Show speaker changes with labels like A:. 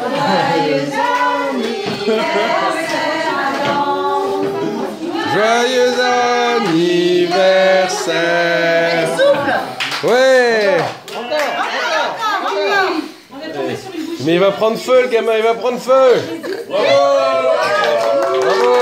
A: Joyeux anniversaire. Joyeux anniversaire Ouais encore, encore, encore, On est tombé sur une Mais il va prendre feu le gamin, il va prendre feu. Bravo Bravo, Bravo.